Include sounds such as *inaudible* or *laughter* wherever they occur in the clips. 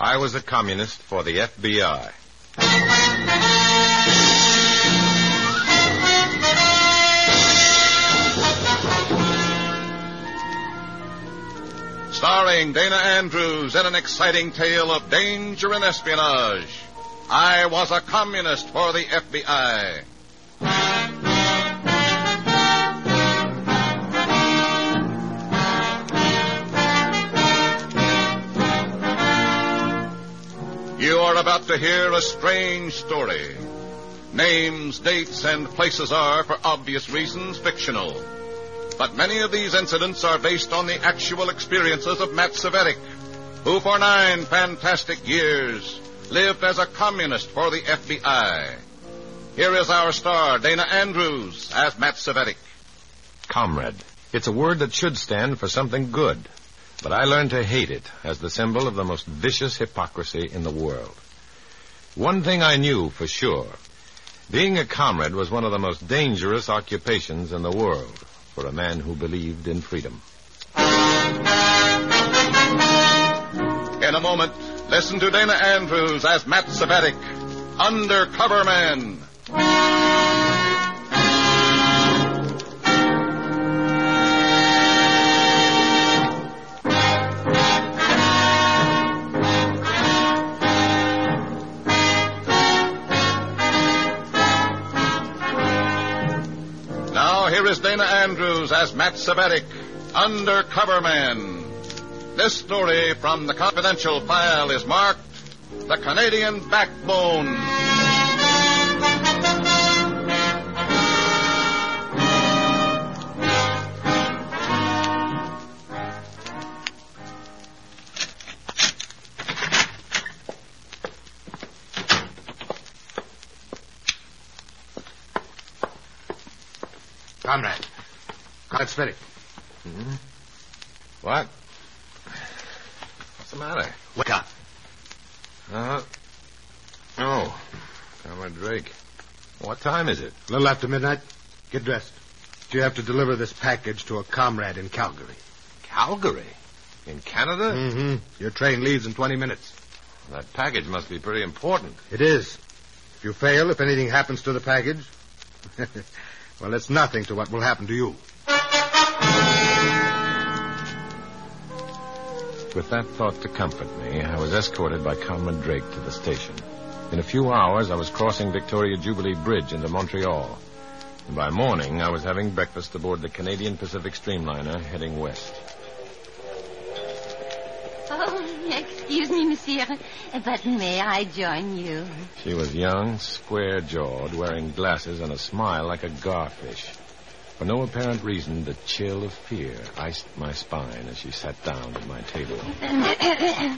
I was a communist for the FBI. Starring Dana Andrews in an exciting tale of danger and espionage. I was a communist for the FBI. Are about to hear a strange story. Names, dates, and places are, for obvious reasons, fictional. But many of these incidents are based on the actual experiences of Matt Cvetic, who for nine fantastic years lived as a communist for the FBI. Here is our star, Dana Andrews, as Matt Cvetic. Comrade. It's a word that should stand for something good. But I learned to hate it as the symbol of the most vicious hypocrisy in the world. One thing I knew for sure. Being a comrade was one of the most dangerous occupations in the world for a man who believed in freedom. In a moment, listen to Dana Andrews as Matt Cvetic, Undercover Man. Here is Dana Andrews as Matt Cvetic, Undercover Man. This story from the confidential file is marked The Canadian Backbone. Comrade Spirit. What? What's the matter? Wake up. Uh, oh, Comrade Drake. What time is it? A little after midnight. Get dressed. You have to deliver this package to a comrade in Calgary. Calgary? In Canada? Mm-hmm. Your train leaves in 20 minutes. That package must be pretty important. It is. If you fail, if anything happens to the package, *laughs* well, it's nothing to what will happen to you. With that thought to comfort me, I was escorted by Comrade Drake to the station. In a few hours, I was crossing Victoria Jubilee Bridge into Montreal. And by morning, I was having breakfast aboard the Canadian Pacific Streamliner heading west. Oh, excuse me, monsieur, but may I join you? She was young, square jawed, wearing glasses and a smile like a garfish. For no apparent reason, the chill of fear iced my spine as she sat down at my table. Uh,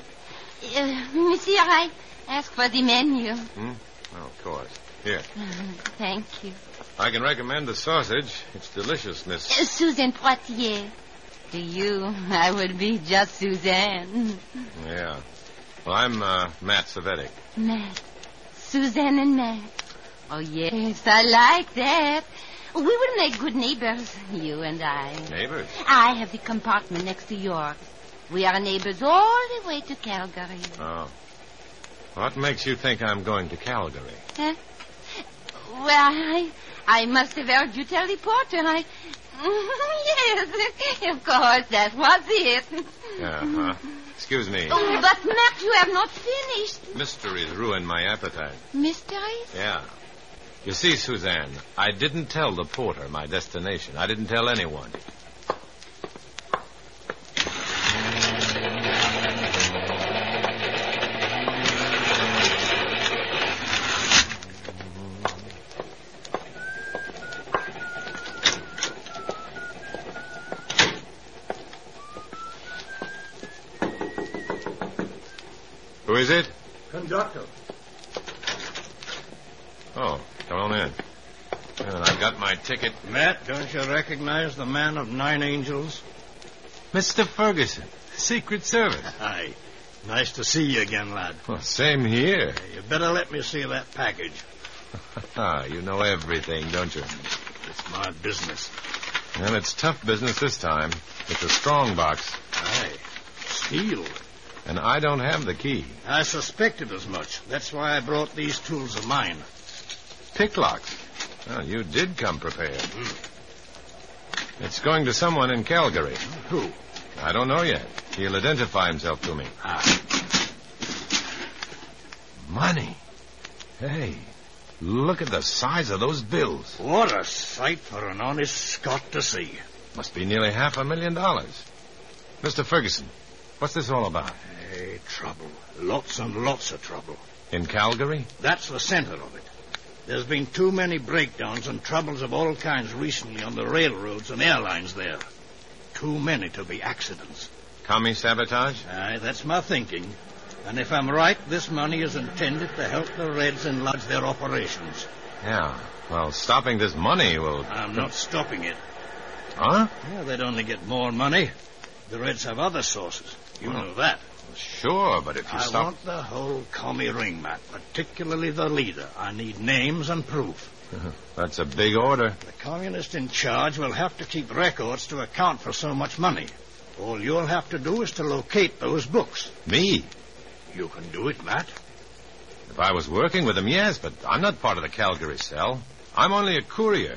*coughs* monsieur, I ask for the menu. Hmm? Oh, of course. Here. *laughs* Thank you. I can recommend the sausage. It's delicious, Miss. Uh, Suzanne Poitier. To you, I would be just Suzanne. *laughs* Yeah. Well, I'm uh, Matt Cvetic. Matt. Suzanne and Matt. Oh, yes, I like that. We will make good neighbors, you and I. Neighbors. I have the compartment next to yours. We are neighbors all the way to Calgary. Oh. What makes you think I'm going to Calgary? Huh? Well, I, I must have heard you tell the porter. I. *laughs* yes, of course, that was it. Uh-huh. Excuse me. Oh, but Matt, you have not finished. Mysteries ruin my appetite. Mysteries? Yeah. You see, Suzanne, I didn't tell the porter my destination. I didn't tell anyone. Who is it? Conductor. Oh, come on in. And I got my ticket. Matt, don't you recognize the man of nine angels? Mr. Ferguson, Secret Service. Hi. Nice to see you again, lad. Well, same here. You better let me see that package. *laughs* Ah, you know everything, don't you? It's my business. Well, it's tough business this time. It's a strong box. Aye. Steel. And I don't have the key. I suspected as much. That's why I brought these tools of mine. Picklocks. Well, you did come prepared. It's going to someone in Calgary. Who? I don't know yet. He'll identify himself to me. Ah. Money. Hey, look at the size of those bills. What a sight for an honest Scot to see. Must be nearly half a million dollars. Mr. Ferguson, what's this all about? Hey, trouble. Lots and lots of trouble. In Calgary? That's the center of it. There's been too many breakdowns and troubles of all kinds recently on the railroads and airlines there. Too many to be accidents. Commie sabotage? Aye, that's my thinking. And if I'm right, this money is intended to help the Reds enlarge their operations. Yeah. Well, stopping this money will. I'm not stopping it. Huh? Yeah, they'd only get more money. The Reds have other sources. You know that. Sure, but if you stop. I stop. want the whole commie ring, Matt, particularly the leader. I need names and proof. Uh-huh. That's a big order. The communist in charge will have to keep records to account for so much money. All you'll have to do is to locate those books. Me? You can do it, Matt. If I was working with them, yes, but I'm not part of the Calgary cell. I'm only a courier.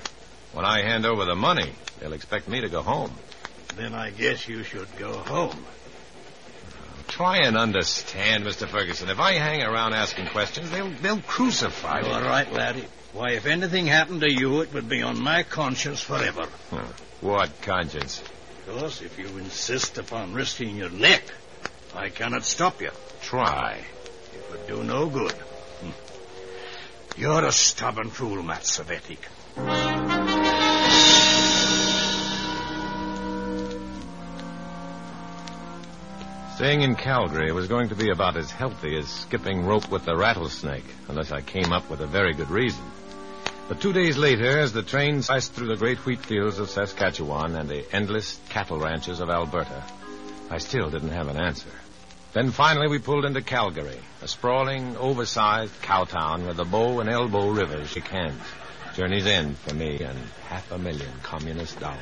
When I hand over the money, they'll expect me to go home. Then I guess you should go home. Try and understand, Mr. Ferguson. If I hang around asking questions, they'll they'll crucify me. All right, laddie. Why, if anything happened to you, it would be on my conscience forever. Huh. What conscience? Of course, if you insist upon risking your neck, I cannot stop you. Try. It would do no good. Hmm. You're a stubborn fool, Matt Cvetic. Staying in Calgary was going to be about as healthy as skipping rope with the rattlesnake, unless I came up with a very good reason. But two days later, as the train passed through the great wheat fields of Saskatchewan and the endless cattle ranches of Alberta, I still didn't have an answer. Then finally we pulled into Calgary, a sprawling, oversized cow town where the Bow and Elbow rivers shake hands. Journey's end for me and half a million communist dollars.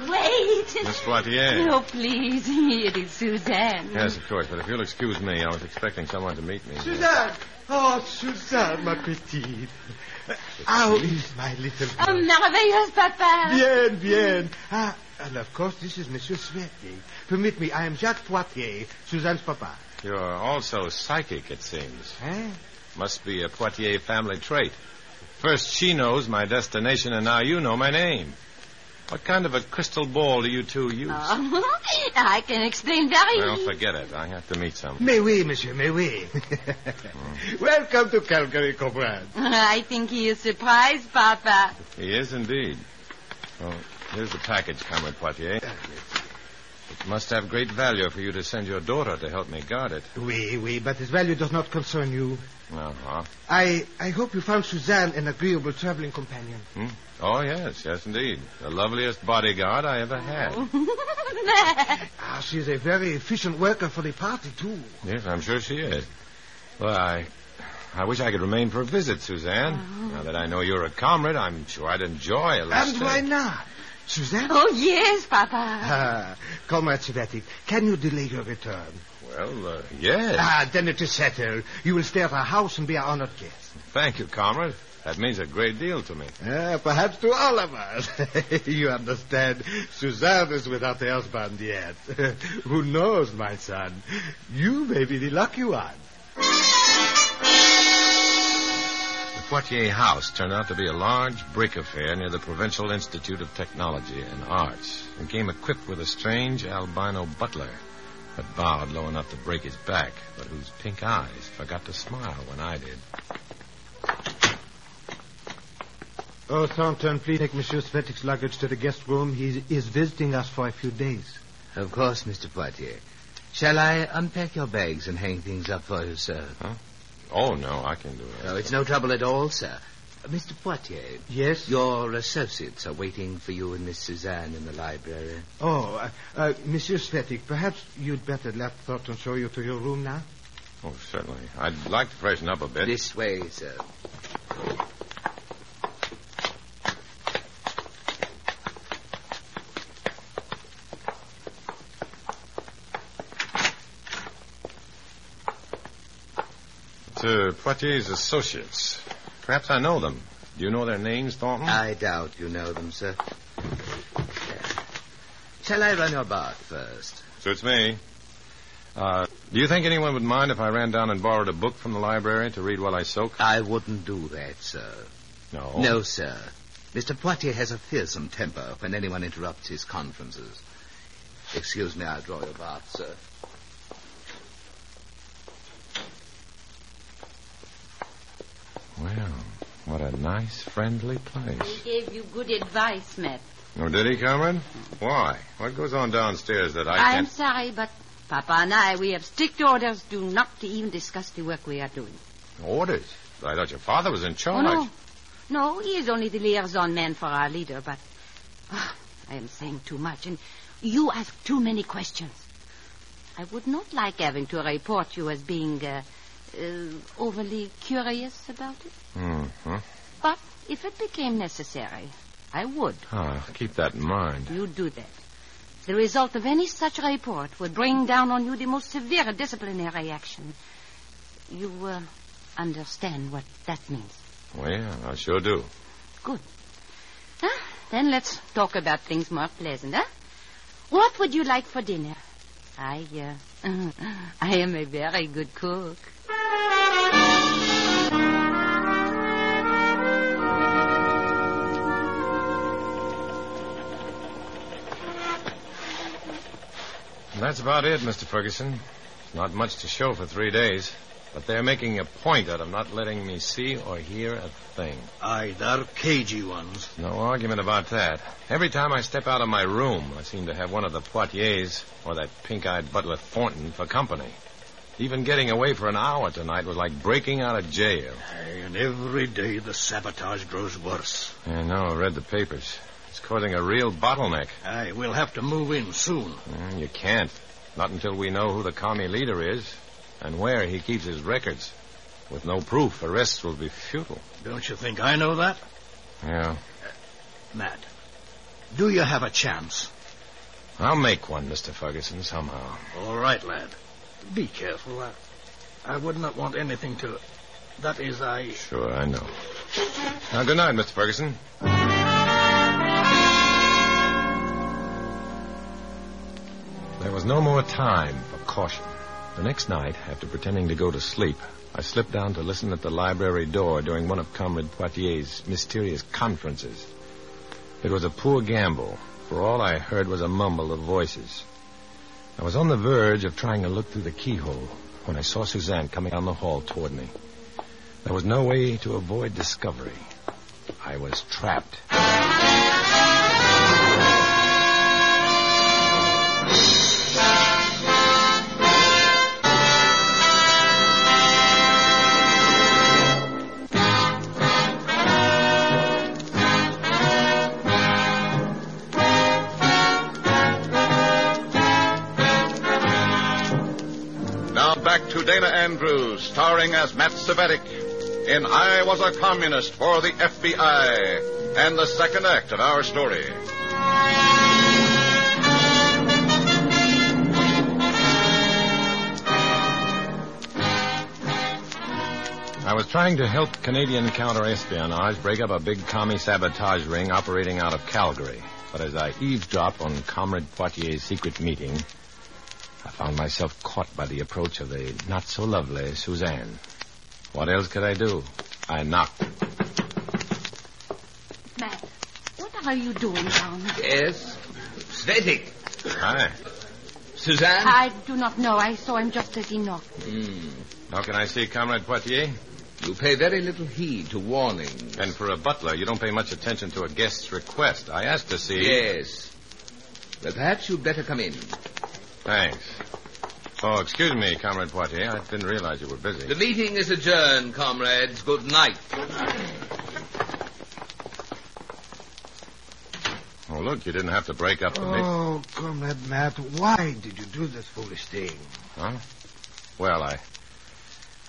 Wait. Miss Poitier. Oh, please. *laughs* It is Suzanne. Yes, of course, but if you'll excuse me, I was expecting someone to meet me. Suzanne! Oh, Suzanne, ma petite. How is my little girl? Oh, girl? merveilleuse, papa. Bien, bien. Ah, and of course, this is Monsieur Cvetic. Permit me, I am Jacques Poitier, Suzanne's papa. You're also psychic, it seems. Eh? Must be a Poitier family trait. First she knows my destination, and now you know my name. What kind of a crystal ball do you two use? Oh, *laughs* I can explain very Well, forget it. I have to meet some. Mais oui, monsieur, mais *laughs* oui. *laughs* Welcome to Calgary, comrade. I think he is surprised, Papa. He is indeed. Well, here's the package, Comrade Poitier. It must have great value for you to send your daughter to help me guard it. Oui, oui, but its value does not concern you. Uh-huh. I, I hope you found Suzanne an agreeable traveling companion. Hmm? Oh, yes, yes, indeed. The loveliest bodyguard I ever had. *laughs* Ah, she is a very efficient worker for the party, too. Yes, I'm sure she is. Well, I, I wish I could remain for a visit, Suzanne. Now that I know you're a comrade, I'm sure I'd enjoy a little And stay. why not? Suzanne? Oh, yes, Papa. Ah, Comrade Cvetic, can you delay your return? Well, uh, yes. Ah, then it is settled. You will stay at our house and be our honored guest. Thank you, comrade. That means a great deal to me. Ah, perhaps to all of us. *laughs* you understand, Suzanne is without a husband yet. *laughs* Who knows, my son? You may be the lucky one. The Poitier house turned out to be a large brick affair near the Provincial Institute of Technology and Arts and came equipped with a strange albino butler that bowed low enough to break his back, but whose pink eyes forgot to smile when I did. Oh, Thornton, please take Monsieur Cvetic's luggage to the guest room. He is visiting us for a few days. Of course, Mr. Poitier. Shall I unpack your bags and hang things up for you, sir? Oh, no, I can do it. No, it's no trouble at all, sir. Uh, Mr. Poitier, Yes? your associates are waiting for you and Miss Suzanne in the library. Oh, uh, uh, Monsieur Cvetic, perhaps you'd better let Thornton show you to your room now. Oh, certainly. I'd like to freshen up a bit. This way, sir. Mr. Poitier's associates. Perhaps I know them. Do you know their names, Thornton? I doubt you know them, sir. Shall I run your bath first? Suits me. Uh, do you think anyone would mind if I ran down and borrowed a book from the library to read while I soak? I wouldn't do that, sir. No. No, sir. Mr. Poitier has a fearsome temper when anyone interrupts his conferences. Excuse me, I'll draw your bath, sir. Well, what a nice, friendly place. He gave you good advice, Matt. Oh, did he, comrade? Why? What goes on downstairs that I can't... I'm sorry, but Papa and I, we have strict orders do not to even discuss the work we are doing. Orders? I thought your father was in Oh, charge. no. No, he is only the liaison man for our leader, but ah, I am saying too much, and you ask too many questions. I would not like having to report you as being uh, uh, overly curious about it, Mm-hmm. but if it became necessary, I would. Ah, keep that in mind. You'd do that. The result of any such report would bring down on you the most severe disciplinary action. You uh, understand what that means. Well, I sure do. Good. Huh? Then let's talk about things more pleasant, huh? What would you like for dinner? I, uh, *laughs* I am a very good cook. That's about it, Mr. Ferguson. Not much to show for three days. But they're making a point out of not letting me see or hear a thing. Aye, they're cagey ones. No argument about that. Every time I step out of my room, I seem to have one of the Poitiers or that pink-eyed butler Thornton for company. Even getting away for an hour tonight was like breaking out of jail. And every day the sabotage grows worse. I know, I read the papers. It's causing a real bottleneck. Aye, we'll have to move in soon. Mm, You can't. Not until we know who the commie leader is and where he keeps his records. With no proof, arrests will be futile. Don't you think I know that? Yeah. Matt, do you have a chance? I'll make one, Mr. Ferguson, somehow. All right, lad. Be careful. I, I would not want anything to. That is, I. Sure, I know. Now, good night, Mr. Ferguson. There was no more time for caution. The next night, after pretending to go to sleep, I slipped down to listen at the library door during one of Comrade Poitier's mysterious conferences. It was a poor gamble, for all I heard was a mumble of voices. I was on the verge of trying to look through the keyhole when I saw Suzanne coming down the hall toward me. There was no way to avoid discovery. I was trapped. starring as Matt Cvetic in I Was a Communist for the FBI, and the second act of our story. I was trying to help Canadian counterespionage break up a big commie sabotage ring operating out of Calgary. But as I eavesdropped on Comrade Poitier's secret meeting, found myself caught by the approach of the not-so-lovely Suzanne. What else could I do? I knocked. Matt, what are you doing down there? Yes? Cvetic. Hi. Suzanne? I do not know. I saw him just as he knocked. Hmm. How can I see Comrade Poitier? You pay very little heed to warnings. And for a butler, you don't pay much attention to a guest's request. I asked to see. Yes. But perhaps you'd better come in. Thanks. Oh, excuse me, Comrade Poitier. I didn't realize you were busy. The meeting is adjourned, comrades. Good night. Oh, look, you didn't have to break up the meeting. Oh, Comrade Matt, why did you do this foolish thing? Huh? Well, I.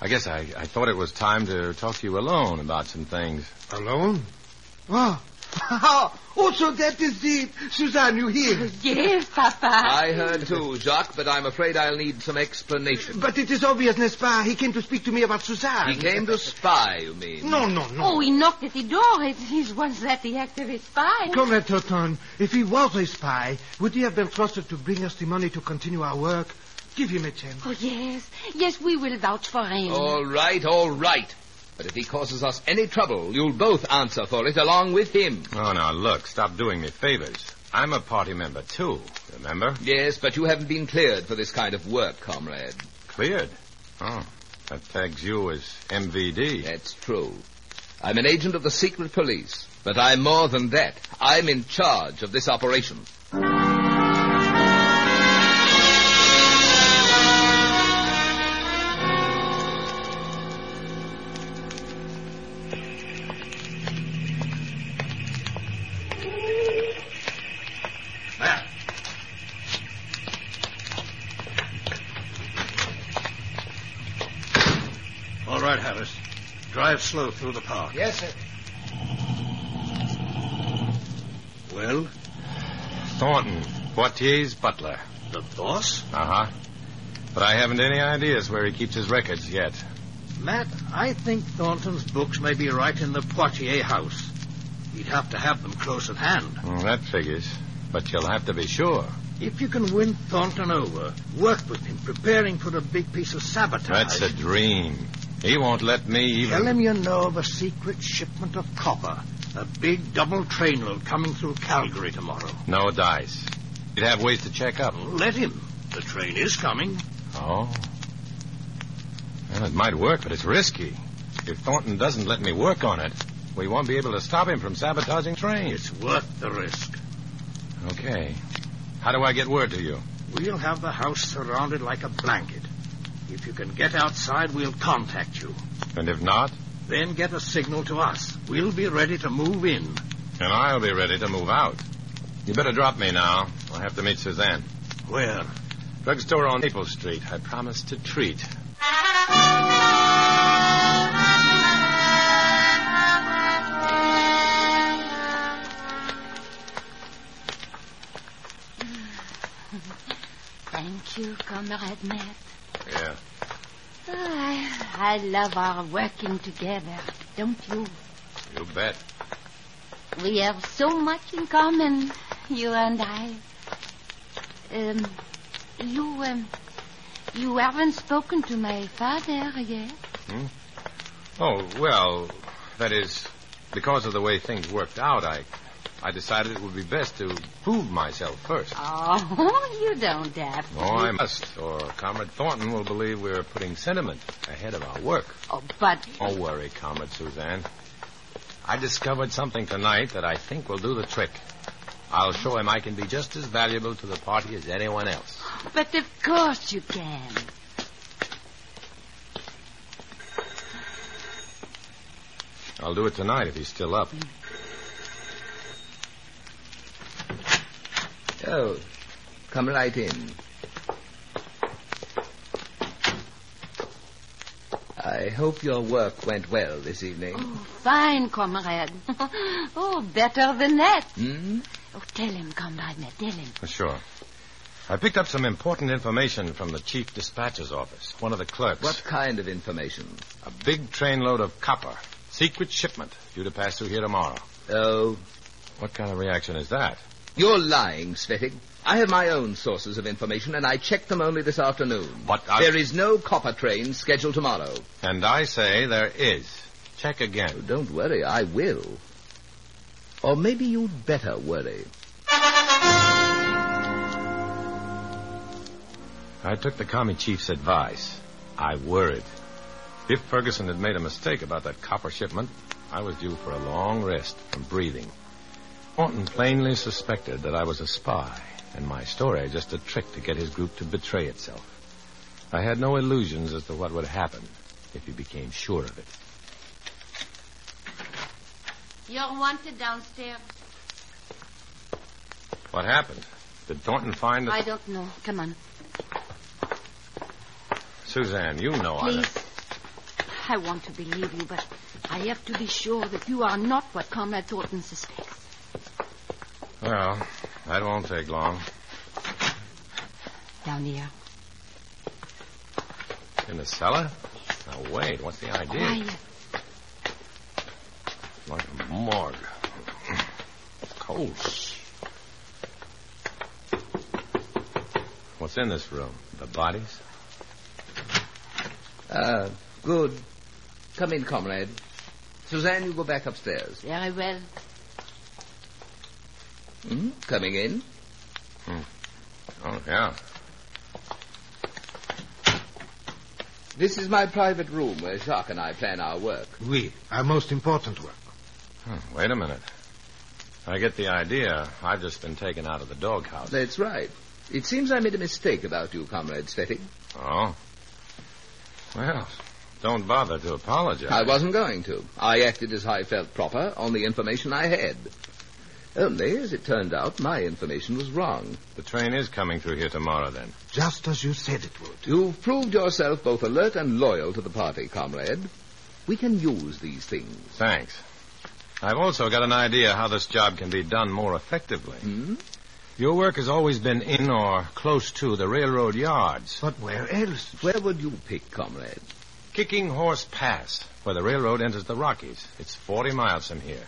I guess I, I thought it was time to talk to you alone about some things. Alone? Oh, Oh, oh, so that is it. Suzanne, you hear? Yes, Papa. I heard too, Jacques, but I'm afraid I'll need some explanation. But it is obvious, n'est-ce pas? He came to speak to me about Suzanne. He came to spy, you mean? No, no, no. Oh, he knocked at the door. It, it was that the act of a spy. Comrade Thornton, if he was a spy, would he have been trusted to bring us the money to continue our work? Give him a chance. Oh, yes. Yes, we will vouch for him. All right, all right. But if he causes us any trouble, you'll both answer for it along with him. Oh, now, look, stop doing me favors. I'm a party member, too, remember? Yes, but you haven't been cleared for this kind of work, comrade. Cleared. Oh, that tags you as MVD. That's true. I'm an agent of the secret police, but I'm more than that. I'm in charge of this operation. Drive slow through the park. Yes, sir. Well, Thornton, Poitier's butler. the boss? Uh huh. But I haven't any ideas where he keeps his records yet. Matt, I think Thornton's books may be right in the Poitier house. He'd have to have them close at hand. Mm, that figures. But you'll have to be sure. If you can win Thornton over, work with him, preparing for a big piece of sabotage. That's a dream. He won't let me even. Tell him you know of a secret shipment of copper. A big double trainload coming through Calgary tomorrow. No dice. You'd have ways to check up. Let him. The train is coming. Oh. Well, it might work, but it's risky. If Thornton doesn't let me work on it, we won't be able to stop him from sabotaging trains. It's worth the risk. Okay. How do I get word to you? We'll have the house surrounded like a blanket. If you can get outside, we'll contact you. And if not, Then get a signal to us. We'll be ready to move in. And I'll be ready to move out. You better drop me now. I'll have to meet Suzanne. Where? Drugstore on Maple Street. I promised to treat. Thank you, Comrade Matt. Yeah. I, I love our working together, don't you? You bet. We have so much in common, you and I. Um, you, um, you haven't spoken to my father yet. Oh, well, that is, because of the way things worked out, I, I decided it would be best to prove myself first. Oh, *laughs* you don't have to. Oh, I must, or Comrade Thornton will believe we're putting sentiment ahead of our work. Oh, but Don't worry, Comrade Suzanne. I discovered something tonight that I think will do the trick. I'll show him I can be just as valuable to the party as anyone else. but of course you can. I'll do it tonight if he's still up. Mm. Oh, come right in. I hope your work went well this evening. Oh, fine, comrade. *laughs* oh, better than that. Hmm? Oh, tell him, comrade, Ned, tell him. For sure. I picked up some important information from the chief dispatcher's office, one of the clerks. What kind of information? A big trainload of copper. Secret shipment due to pass through here tomorrow. Oh, What kind of reaction is that? You're lying, Cvetic. I have my own sources of information, and I checked them only this afternoon. But I- There is no copper train scheduled tomorrow. And I say there is. Check again. Oh, don't worry, I will. Or maybe you'd better worry. I took the commie chief's advice. I worried. If Ferguson had made a mistake about that copper shipment, I was due for a long rest from breathing. Thornton plainly suspected that I was a spy, and my story just a trick to get his group to betray itself. I had no illusions as to what would happen if he became sure of it. You're wanted downstairs. What happened? Did Thornton find I don't know. Come on, Suzanne, you know I. please. I want to believe you, but I have to be sure that you are not what Comrade Thornton suspects. Well, that won't take long. Down here. In the cellar? Now, wait, what's the idea? Quiet. Like a morgue. Cold. What's in this room? The bodies? Ah, good. Come in, comrade. Suzanne, you go back upstairs. Very well. Hmm? Coming in? Oh, yeah. This is my private room where Jacques and I plan our work. We, our most important work. Hmm, wait a minute. I get the idea. I've just been taken out of the doghouse. That's right. It seems I made a mistake about you, Comrade Cvetic. Oh? Well, don't bother to apologize. I wasn't going to. I acted as I felt proper on the information I had. Only, as it turned out, my information was wrong. The train is coming through here tomorrow, then. Just as you said it would. You've proved yourself both alert and loyal to the party, comrade. We can use these things. Thanks. I've also got an idea how this job can be done more effectively. Hmm? Your work has always been in or close to the railroad yards. But where else? Where would you pick, comrade? Kicking Horse Pass, where the railroad enters the Rockies. It's 40 miles from here.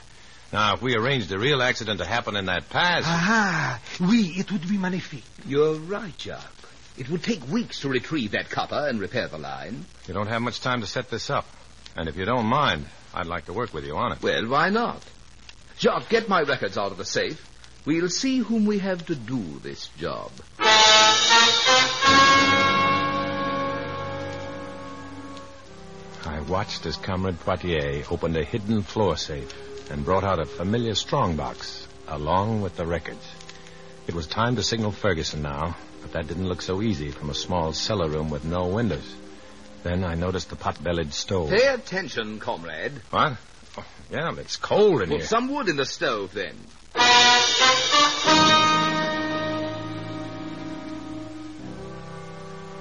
Now, if we arranged a real accident to happen in that pass. Aha! Oui, it would be magnifique. You're right, Jacques. It would take weeks to retrieve that copper and repair the line. You don't have much time to set this up. And if you don't mind, I'd like to work with you on it. Well, why not? Jacques, get my records out of the safe. We'll see whom we have to do this job. I watched as Comrade Poitier opened a hidden floor safe and brought out a familiar strongbox along with the records. It was time to signal Ferguson now, but that didn't look so easy from a small cellar room with no windows. Then I noticed the pot-bellied stove. Pay attention, comrade. What? Oh, yeah, it's cold in Put here. some wood in the stove, then.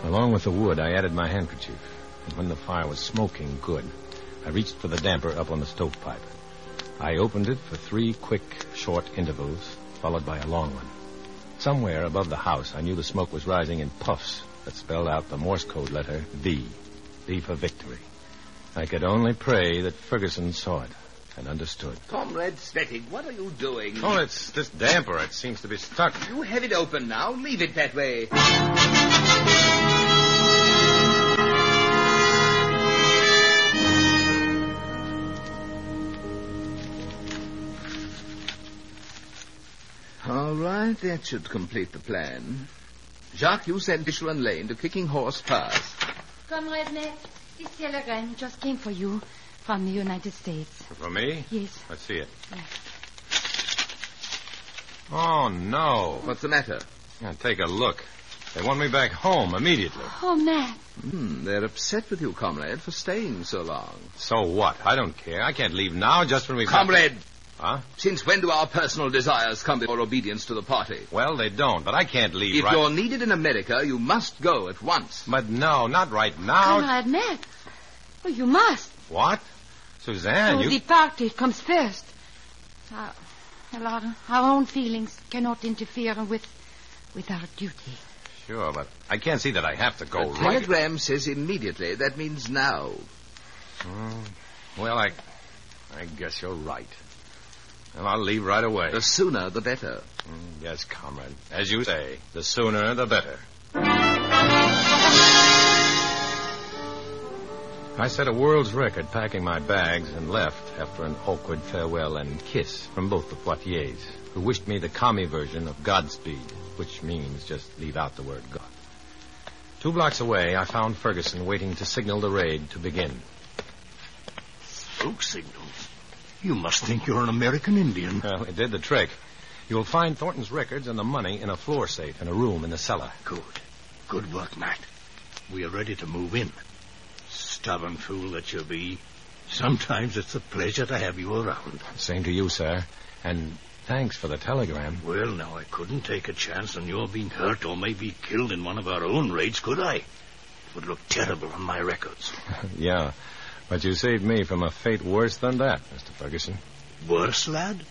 Along with the wood, I added my handkerchief. And when the fire was smoking good, I reached for the damper up on the stovepipe. I opened it for three quick, short intervals, followed by a long one. Somewhere above the house, I knew the smoke was rising in puffs that spelled out the Morse code letter V. V for victory. I could only pray that Ferguson saw it and understood. Comrade Cvetic, what are you doing? Oh, it's this damper. It seems to be stuck. You have it open now. Leave it that way. All right, that should complete the plan. Jacques, you send Michelin Lane to Kicking Horse Pass. Comrade Ned, this telegram just came for you from the United States. For me? Yes. Let's see it. Oh, no. What's the matter? Yeah, take a look. They want me back home immediately. Oh, Matt. Hmm, they're upset with you, comrade, for staying so long. So what? I don't care. I can't leave now just when we've... Comrade, Huh? since when do our personal desires come before obedience to the party? Well, they don't, but I can't leave If right... you're needed in America, you must go at once. But no, not right now. Comrade Ned. Oh, you must. What? Suzanne, oh, you... the party comes first. Uh, well, our, our own feelings cannot interfere with with our duty. Sure, but I can't see that I have to go the right... telegram says immediately. That means now. Well, I... I guess you're right. Well, I'll leave right away. The sooner, the better. Mm, Yes, comrade. As you say, the sooner the better. I set a world's record packing my bags and left after an awkward farewell and kiss from both the Poitiers, who wished me the commie version of Godspeed, which means just leave out the word God. Two blocks away, I found Ferguson waiting to signal the raid to begin. Smoke signals? You must think you're an American Indian. Well, it did the trick. You'll find Thornton's records and the money in a floor safe in a room in the cellar. Good. Good work, Matt. We are ready to move in. Stubborn fool that you be. Sometimes it's a pleasure to have you around. Same to you, sir. And thanks for the telegram. Well, now, I couldn't take a chance on your being hurt or maybe killed in one of our own raids, could I? It would look terrible on my records. *laughs* yeah, but you saved me from a fate worse than that, Mr. Ferguson. Worse, lad?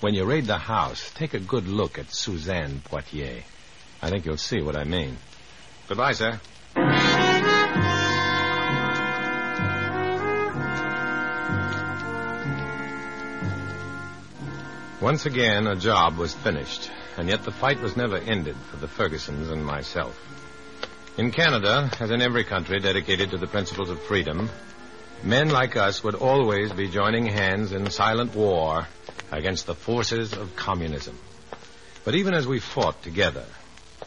when you raid the house, take a good look at Suzanne Poitier. I think you'll see what I mean. Goodbye, sir. Once again, a job was finished, and yet the fight was never ended for the Fergusons and myself. In Canada, as in every country dedicated to the principles of freedom, men like us would always be joining hands in silent war against the forces of communism. But even as we fought together,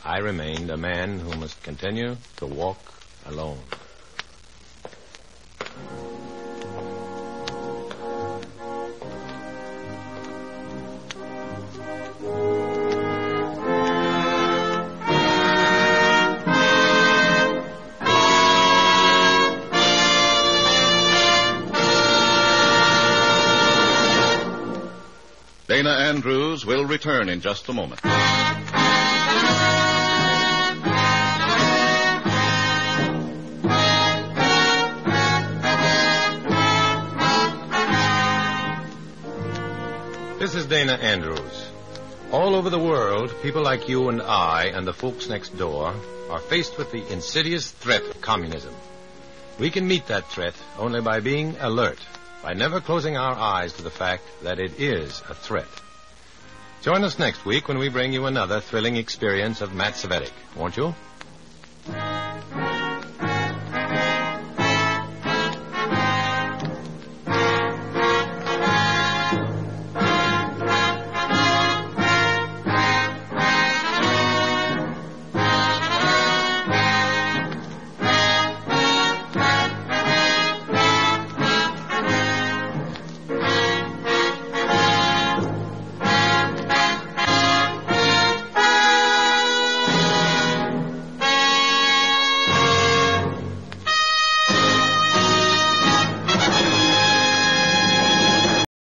I remained a man who must continue to walk alone. Andrews will return in just a moment. This is Dana Andrews. All over the world, people like you and I and the folks next door are faced with the insidious threat of communism. We can meet that threat only by being alert, by never closing our eyes to the fact that it is a threat. Join us next week when we bring you another thrilling experience of Matt Cvetic, won't you?